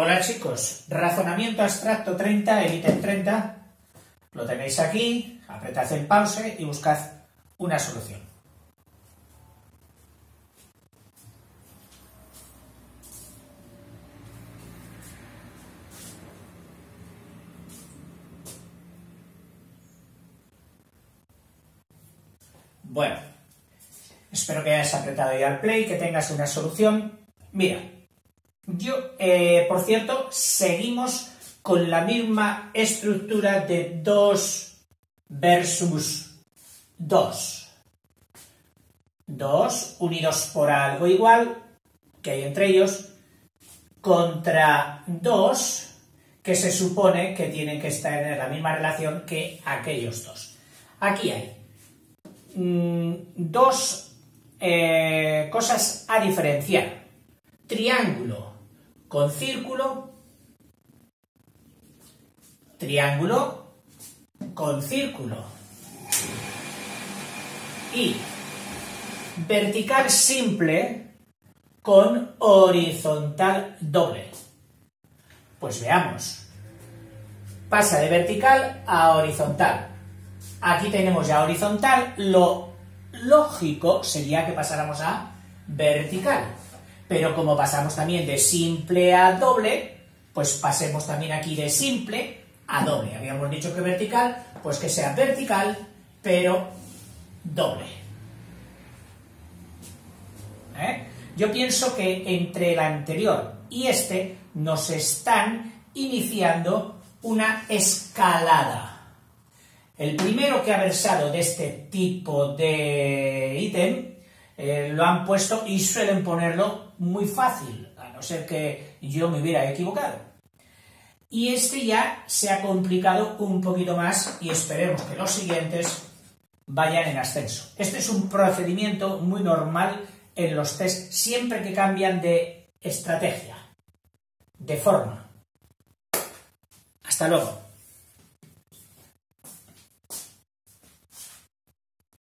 Hola chicos, razonamiento abstracto 30, el ítem 30, lo tenéis aquí, apretad en pause y buscad una solución. Bueno, espero que hayas apretado ya el play, que tengas una solución. Mira, yo, eh, por cierto, seguimos con la misma estructura de 2 versus 2. 2 unidos por algo igual que hay entre ellos contra 2 que se supone que tienen que estar en la misma relación que aquellos dos. Aquí hay mm, dos eh, cosas a diferenciar. Triángulo con círculo, triángulo con círculo y vertical simple con horizontal doble. Pues veamos. Pasa de vertical a horizontal. Aquí tenemos ya horizontal, lo lógico sería que pasáramos a vertical. Pero como pasamos también de simple a doble, pues pasemos también aquí de simple a doble. Habíamos dicho que vertical, pues que sea vertical, pero doble. ¿Eh? Yo pienso que entre el anterior y este nos están iniciando una escalada. El primero que ha versado de este tipo de ítem eh, lo han puesto y suelen ponerlo muy fácil, a no ser que yo me hubiera equivocado. Y este ya se ha complicado un poquito más y esperemos que los siguientes vayan en ascenso. Este es un procedimiento muy normal en los test siempre que cambian de estrategia, de forma. Hasta luego.